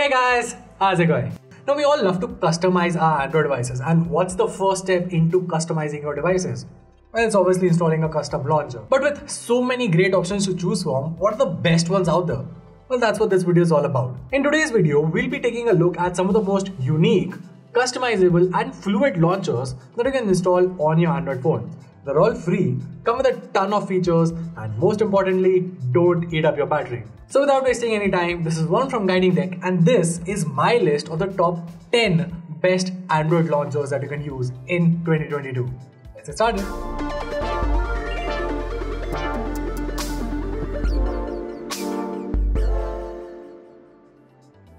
Hey guys, how's it going? Now we all love to customize our Android devices and what's the first step into customizing your devices? Well, it's obviously installing a custom launcher. But with so many great options to choose from, what are the best ones out there? Well, that's what this video is all about. In today's video, we'll be taking a look at some of the most unique, customizable and fluid launchers that you can install on your Android phone. They're all free, come with a ton of features, and most importantly, don't eat up your battery. So without wasting any time, this is one from Guiding Tech, and this is my list of the top 10 best Android launchers that you can use in 2022. Let's get started.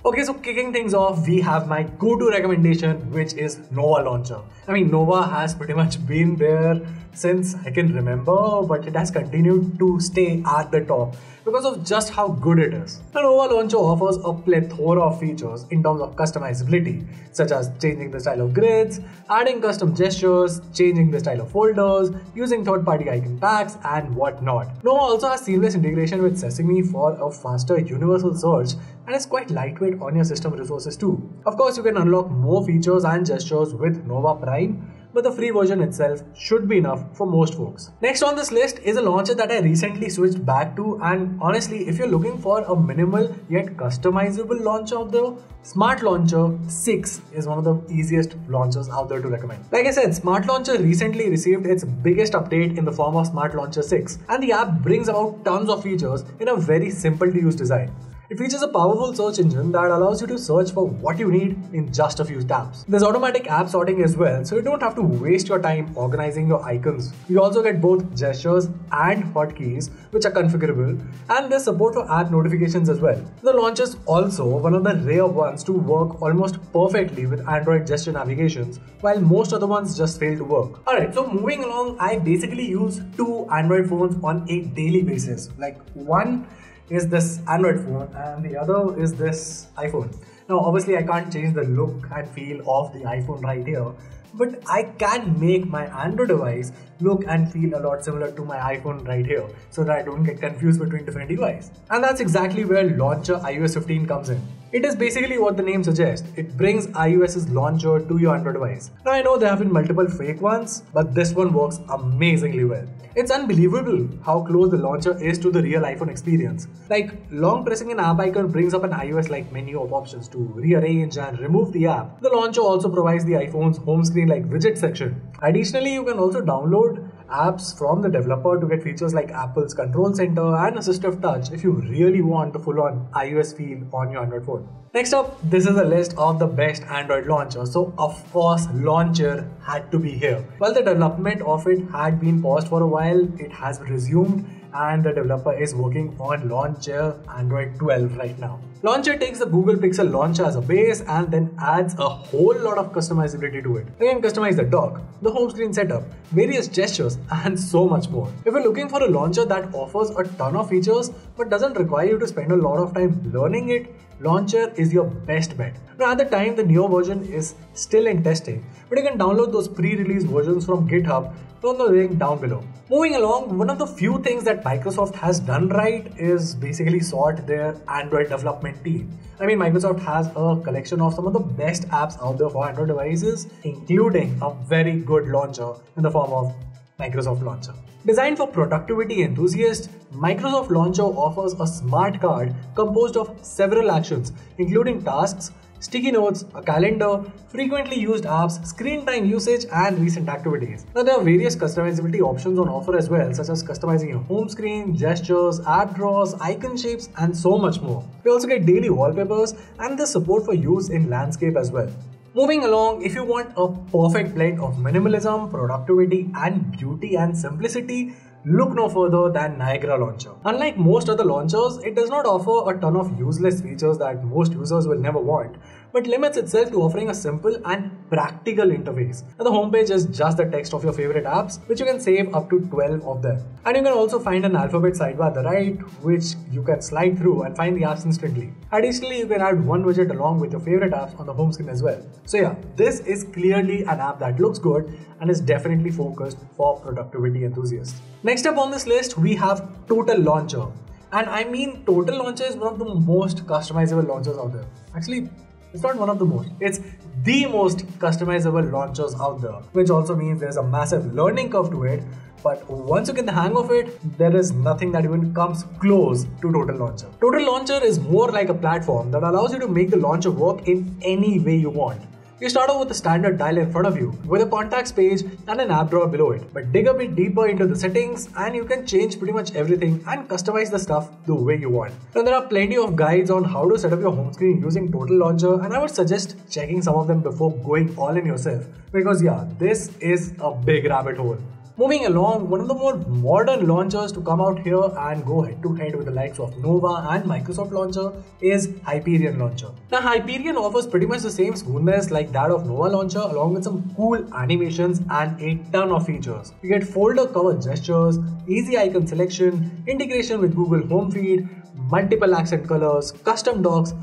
Okay, so kicking things off, we have my go-to recommendation, which is Nova Launcher. I mean, Nova has pretty much been there since I can remember, but it has continued to stay at the top because of just how good it is. Nova Launcher offers a plethora of features in terms of customizability, such as changing the style of grids, adding custom gestures, changing the style of folders, using third-party icon packs, and whatnot. Nova also has seamless integration with Sesame for a faster universal search and is quite lightweight on your system resources too. Of course, you can unlock more features and gestures with Nova Prime, but the free version itself should be enough for most folks. Next on this list is a launcher that I recently switched back to and honestly if you're looking for a minimal yet customizable launcher out there, Smart Launcher 6 is one of the easiest launchers out there to recommend. Like I said, Smart Launcher recently received its biggest update in the form of Smart Launcher 6 and the app brings about tons of features in a very simple to use design. It features a powerful search engine that allows you to search for what you need in just a few taps. There's automatic app sorting as well, so you don't have to waste your time organizing your icons. You also get both gestures and hotkeys, which are configurable, and there's support for app notifications as well. The launch is also one of the rare ones to work almost perfectly with Android gesture navigations, while most other ones just fail to work. Alright, so moving along, I basically use two Android phones on a daily basis. Like one is this Android phone and the other is this iPhone. Now obviously I can't change the look and feel of the iPhone right here but I can make my Android device look and feel a lot similar to my iPhone right here so that I don't get confused between different devices. And that's exactly where launcher iOS 15 comes in. It is basically what the name suggests. It brings iOS's launcher to your Android device. Now I know there have been multiple fake ones, but this one works amazingly well. It's unbelievable how close the launcher is to the real iPhone experience. Like long pressing an app icon brings up an iOS like menu of options to rearrange and remove the app. The launcher also provides the iPhone's home screen like widget section. Additionally, you can also download apps from the developer to get features like Apple's Control Center and Assistive Touch if you really want the full-on iOS feel on your Android phone. Next up, this is a list of the best Android launchers. So of course, Lawnchair had to be here. While the development of it had been paused for a while, it has resumed and the developer is working on Lawnchair Android 12 right now. Lawnchair takes the Google Pixel launcher as a base and then adds a whole lot of customizability to it. You can customize the dock, the home screen setup, various gestures and so much more. If you're looking for a launcher that offers a ton of features but doesn't require you to spend a lot of time learning it, Lawnchair is your best bet. Now at the time the newer version is still in testing, but you can download those pre-release versions from GitHub from the link down below. Moving along, one of the few things that Microsoft has done right is basically sort their Android development team. I mean, Microsoft has a collection of some of the best apps out there for Android devices, including a very good launcher in the form of Microsoft Launcher. Designed for productivity enthusiasts, Microsoft Launcher offers a smart card composed of several actions, including tasks, sticky notes, a calendar, frequently used apps, screen time usage, and recent activities. Now, there are various customizability options on offer as well, such as customizing your home screen, gestures, app drawers, icon shapes, and so much more. We also get daily wallpapers and the support for use in landscape as well. Moving along, if you want a perfect blend of minimalism, productivity, and beauty and simplicity, look no further than Niagara Launcher. Unlike most other launchers, it does not offer a ton of useless features that most users will never want, but limits itself to offering a simple and practical interface. And the homepage is just the text of your favorite apps, which you can save up to 12 of them. And you can also find an alphabet sidebar at the right, which you can slide through and find the apps instantly. Additionally, you can add one widget along with your favorite apps on the home screen as well. So yeah, this is clearly an app that looks good and is definitely focused for productivity enthusiasts. Next up on this list, we have Total Launcher. And I mean, Total Launcher is one of the most customizable launchers out there. Actually, it's not one of the most, it's the most customizable launchers out there, which also means there's a massive learning curve to it. But once you get the hang of it, there is nothing that even comes close to Total Launcher. Total Launcher is more like a platform that allows you to make the launcher work in any way you want. You start off with a standard dial in front of you, with a contacts page and an app drawer below it. But dig a bit deeper into the settings and you can change pretty much everything and customize the stuff the way you want. And there are plenty of guides on how to set up your home screen using Total Launcher and I would suggest checking some of them before going all in yourself. Because yeah, this is a big rabbit hole. Moving along, one of the more modern launchers to come out here and go head to head with the likes of Nova and Microsoft Launcher is Hyperion Launcher. Now, Hyperion offers pretty much the same smoothness like that of Nova Launcher along with some cool animations and a ton of features. You get folder cover gestures, easy icon selection, integration with Google Home Feed, multiple accent colors, custom docks,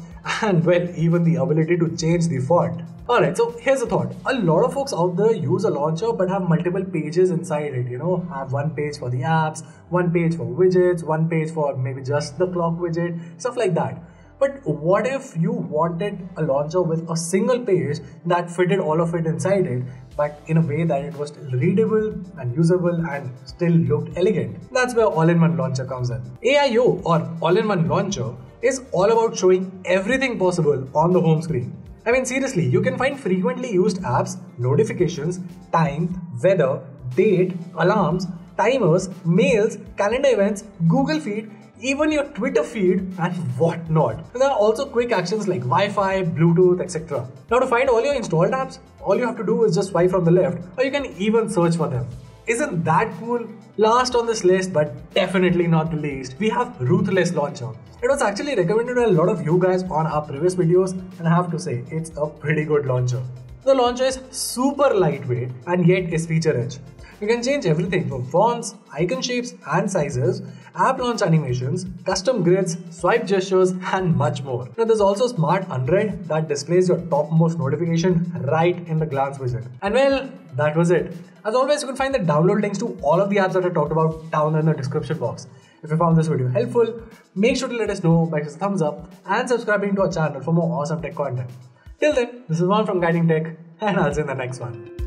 and well, even the ability to change the font. Alright, so here's a thought. A lot of folks out there use a launcher but have multiple pages inside it, you know, have one page for the apps, one page for widgets, one page for maybe just the clock widget, stuff like that. But what if you wanted a launcher with a single page that fitted all of it inside it, but in a way that it was still readable and usable and still looked elegant? That's where all-in-one launcher comes in. AIO or all-in-one launcher is all about showing everything possible on the home screen. I mean, seriously, you can find frequently used apps, notifications, time, weather, date, alarms, timers, mails, calendar events, Google Feed, even your Twitter feed, and whatnot. And there are also quick actions like Wi Fi, Bluetooth, etc. Now, to find all your installed apps, all you have to do is just swipe from the left, or you can even search for them. Isn't that cool? Last on this list, but definitely not the least, we have Ruthless Launcher. It was actually recommended by a lot of you guys on our previous videos, and I have to say, it's a pretty good launcher. The launcher is super lightweight and yet is feature rich. You can change everything from fonts, icon shapes and sizes, app launch animations, custom grids, swipe gestures, and much more. Now, there's also Smart Unread that displays your topmost notification right in the glance widget. And well, that was it. As always, you can find the download links to all of the apps that I talked about down in the description box. If you found this video helpful, make sure to let us know by pressing thumbs up and subscribing to our channel for more awesome tech content. Till then, this is Juan from Guiding Tech, and I'll see you in the next one.